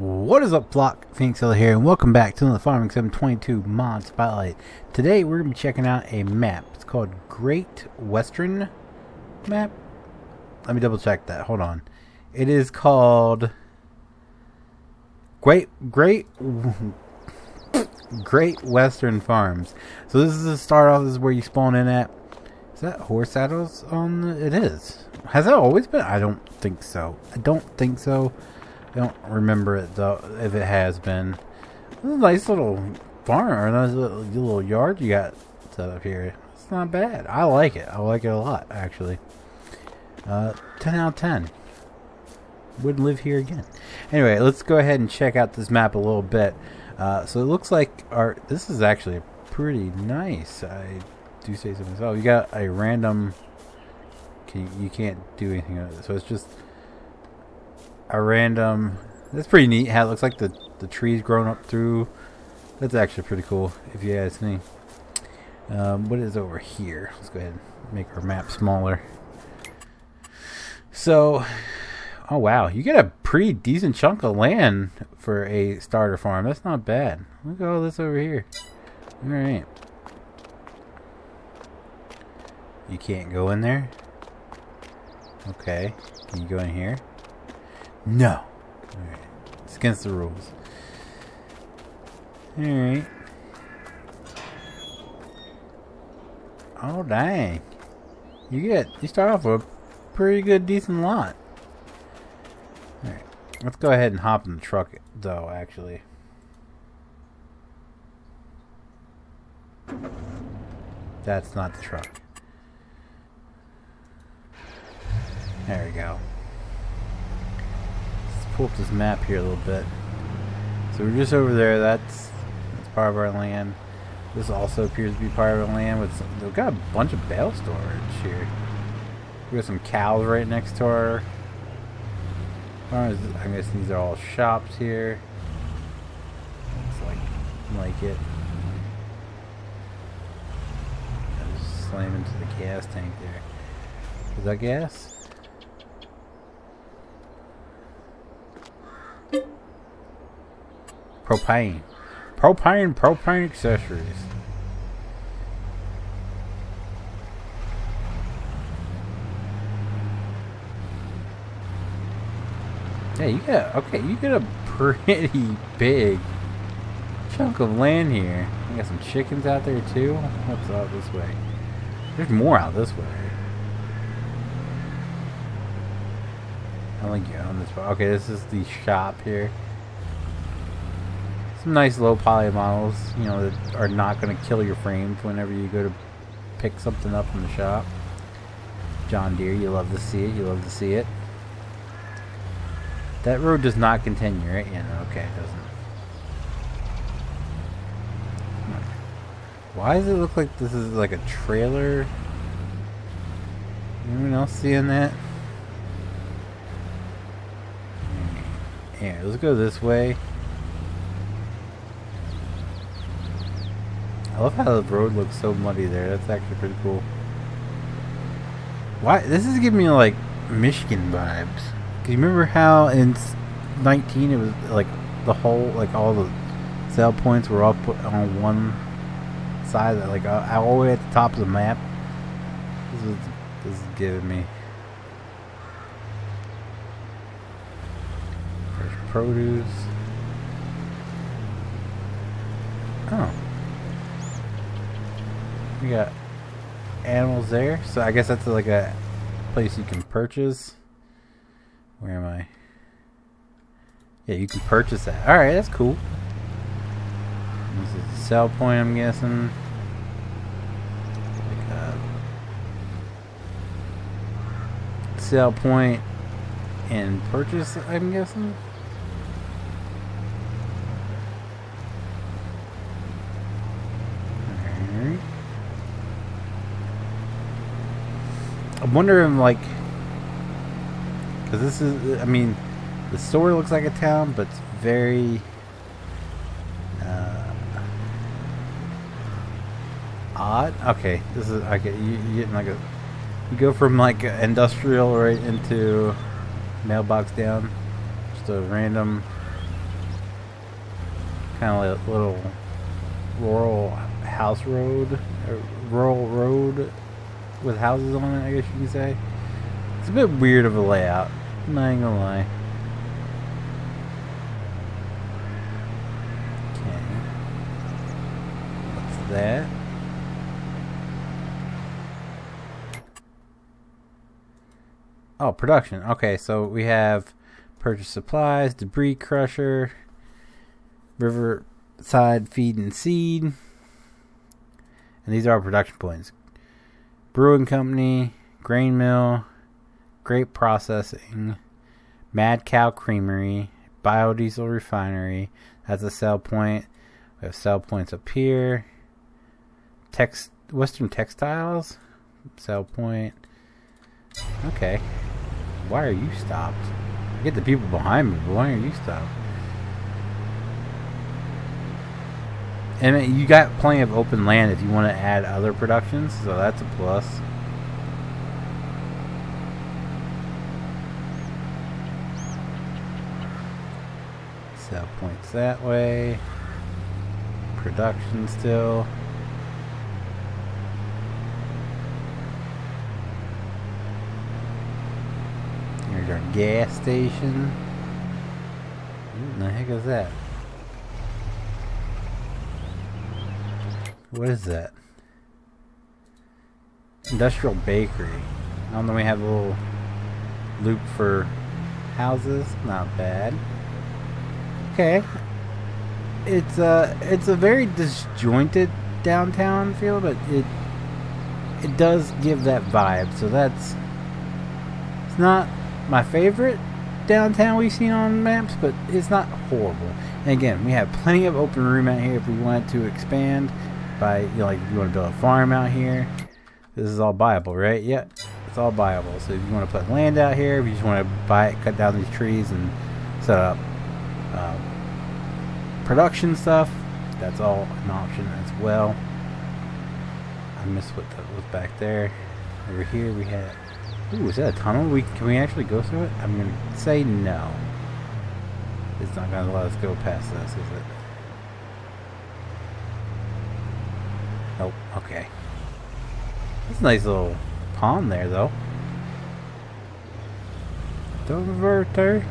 What is up, Flock? Hill here, and welcome back to the Farming 722 Mod Spotlight. Today, we're going to be checking out a map. It's called Great Western Map. Let me double check that. Hold on. It is called Great Great Great Western Farms. So this is the start off. This is where you spawn in at. Is that horse saddles on? The, it is. Has that always been? I don't think so. I don't think so. I don't remember it though if it has been. This is a nice little farm or nice little, little yard you got set up here. It's not bad. I like it. I like it a lot actually. Uh, 10 out of 10. Wouldn't live here again. Anyway, let's go ahead and check out this map a little bit. Uh, so it looks like our this is actually pretty nice. I do say so myself. You got a random. Can you, can't do anything. So it's just a random. That's pretty neat. How it looks like the the trees grown up through. That's actually pretty cool, if you ask me. Um, what is over here? Let's go ahead and make our map smaller. So, oh wow, you get a pretty decent chunk of land for a starter farm. That's not bad. Look at all this over here. All right. You can't go in there. Okay. Can you go in here? No. Alright. It's against the rules. Alright. Oh, dang. You get, you start off with a pretty good, decent lot. Alright. Let's go ahead and hop in the truck, though, actually. That's not the truck. There we go pull up this map here a little bit. So we're just over there. That's that's part of our land. This also appears to be part of our land. With we've got a bunch of bale storage here. We got some cows right next to our. I guess these are all shops here. Looks like like it. I just slam into the gas tank there. Is that gas? Propane. Propane, propane accessories. Yeah, you got, okay, you got a pretty big chunk of land here. You got some chickens out there too. What's out this way? There's more out this way. I think you own this. Okay, this is the shop here some nice low poly models, you know, that are not going to kill your frames whenever you go to pick something up from the shop. John Deere, you love to see it, you love to see it. That road does not continue, right? Yeah, okay, it doesn't. Hmm. Why does it look like this is like a trailer? Anyone else seeing that? Yeah, let's go this way. I love how the road looks so muddy there. That's actually pretty cool. Why? This is giving me like Michigan vibes. Do you remember how in 19 it was like the whole, like all the sale points were all put on one side, like uh, all the way at the top of the map? This is, this is giving me. Fresh produce. Oh. We got animals there. So I guess that's like a place you can purchase. Where am I? Yeah, you can purchase that. Alright, that's cool. This is a sell point, I'm guessing. Like a sell point and purchase, I'm guessing. I'm wondering, like, because this is, I mean, the store looks like a town, but it's very uh, odd. Okay, this is okay. You, you like a, you go from like industrial right into mailbox down, just a random kind of like little rural house road, rural road with houses on it. I guess you can say. It's a bit weird of a layout. I'm not gonna lie. Okay. What's that? Oh, production. Okay, so we have purchase supplies, debris crusher, riverside feed and seed. And these are our production points. Brewing company, grain mill, grape processing, Mad Cow Creamery, biodiesel refinery. That's a sell point. We have sell points up here. Text Western Textiles, sell point. Okay. Why are you stopped? I get the people behind me, but why are you stopped? And you got plenty of open land if you want to add other productions, so that's a plus. Sell points that way. Production still. Here's our gas station. What the heck is that? What is that? Industrial bakery. I don't know, we have a little loop for houses. Not bad. Okay. It's a, uh, it's a very disjointed downtown feel, but it it does give that vibe. So that's it's not my favorite downtown we've seen on maps, but it's not horrible. And again, we have plenty of open room out here if we wanted to expand by, you know, like if you want to build a farm out here. This is all buyable, right? Yeah, it's all buyable. So if you want to put land out here, if you just want to buy it, cut down these trees and set up um, production stuff, that's all an option as well. I missed what that was back there. Over here we had Ooh, is that a tunnel? We Can we actually go through it? I'm going to say no. It's not going to let us go past this, is it? Nope, okay. That's a nice little pond there, though. Diverter.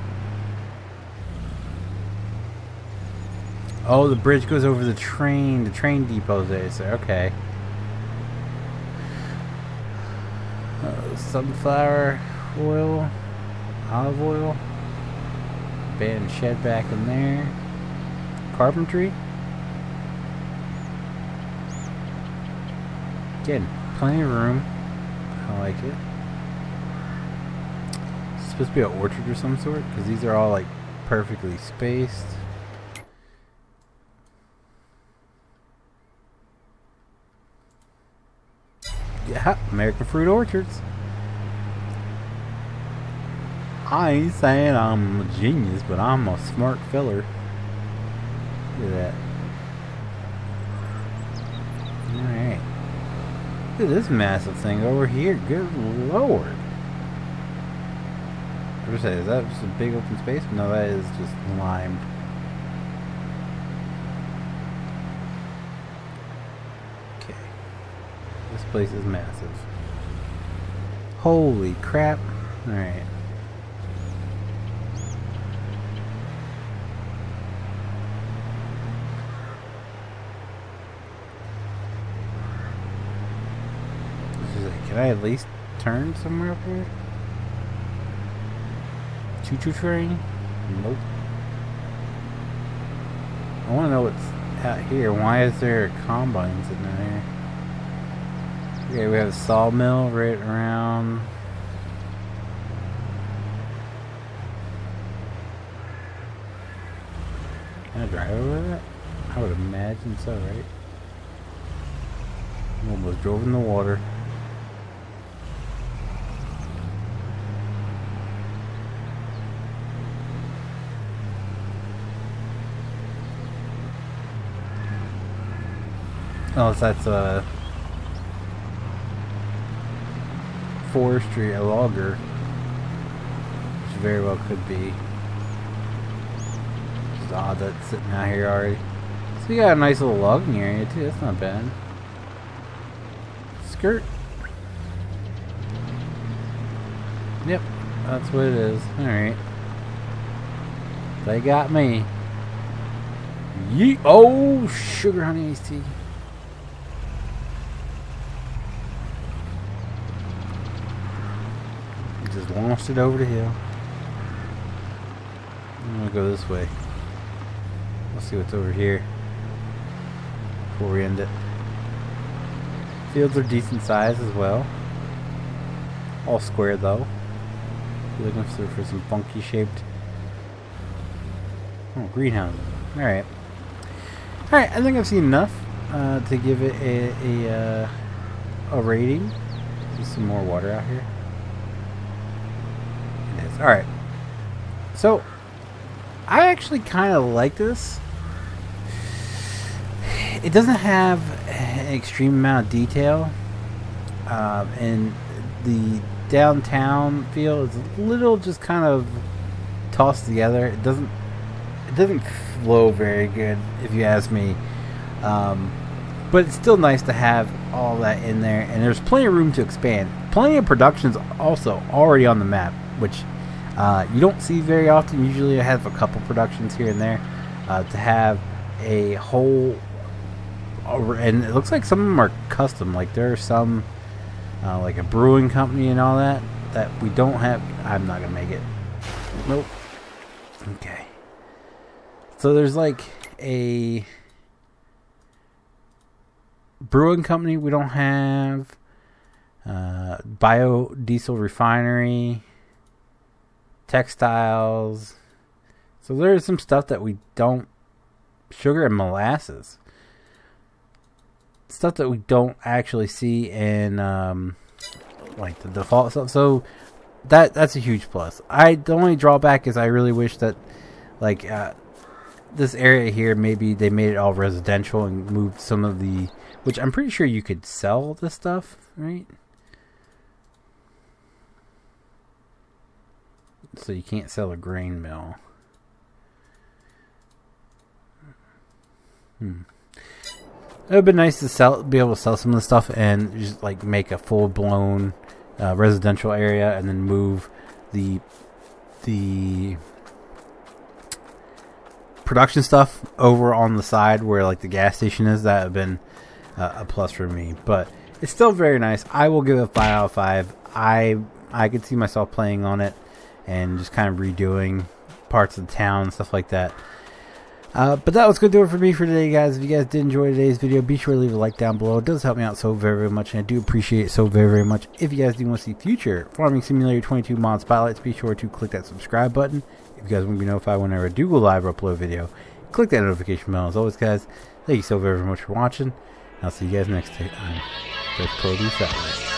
Oh, the bridge goes over the train. The train depot there, so okay. Uh, sunflower oil, olive oil, abandoned shed back in there, carpentry. Again, plenty of room. I like it. It's supposed to be an orchard or some sort because these are all like perfectly spaced. Yeah, American fruit orchards. I ain't saying I'm a genius, but I'm a smart filler. Look at that. Alright. Look at this massive thing over here. Good lord. What was that? Is that just a big open space? No, that is just lime. Okay. This place is massive. Holy crap. Alright. Can I at least turn somewhere up here? Choo-choo train? Nope. I want to know what's out here. Why is there a combine sitting out here? Okay, we have a sawmill right around... Can I drive over that? I would imagine so, right? Almost drove in the water. Oh, Unless that's a forestry, a logger. Which very well could be. It's odd that's sitting out here already. So you got a nice little logging area too. That's not bad. Skirt. Yep, that's what it is. Alright. They got me. Yeet. Oh, sugar honey iced tea. It over the hill. I'm gonna go this way. Let's see what's over here before we end it. Fields are decent size as well. All square though. Looking for, some funky shaped oh, greenhouses. Alright. Alright, I think I've seen enough uh, to give it a, a, uh, a rating. Some more water out here. It is. Alright. So, I actually kind of like this. It doesn't have an extreme amount of detail. Um, and the downtown feel is a little just kind of tossed together. It doesn't it doesn't flow very good if you ask me. Um, but it's still nice to have all that in there, and there's plenty of room to expand. Plenty of productions also already on the map, which uh, you don't see very often. Usually, I have a couple productions here and there. Uh, to have a whole, and it looks like some of them are custom. Like there are some, uh, like a brewing company and all that, that we don't have. I'm not gonna make it. Nope. Okay. So there's like a brewing company we don't have, uh, biodiesel refinery, textiles. So there's some stuff that we don't sugar and molasses. Stuff that we don't actually see in um, like the default stuff. So that that's a huge plus. I the only drawback is I really wish that like uh, this area here, maybe they made it all residential and moved some of the, which I'm pretty sure you could sell this stuff, right? So you can't sell a grain mill. Hmm. It would be nice to sell, be able to sell some of the stuff and just like make a full blown uh, residential area, and then move the the production stuff over on the side where like the gas station is. That have been uh, a plus for me, but it's still very nice. I will give it a five out of five. I I could see myself playing on it and just kind of redoing parts of the town and stuff like that. Uh, but that was going to do it for me for today, guys. If you guys did enjoy today's video, be sure to leave a like down below. It does help me out so very, very much, and I do appreciate it so very, very much. If you guys do want to see future Farming Simulator 22 mod spotlights, be sure to click that subscribe button. If you guys want to be notified whenever I do go live or upload a video, click that notification bell. As always, guys, thank you so very, very much for watching. I'll see you guys next time. There's produce way.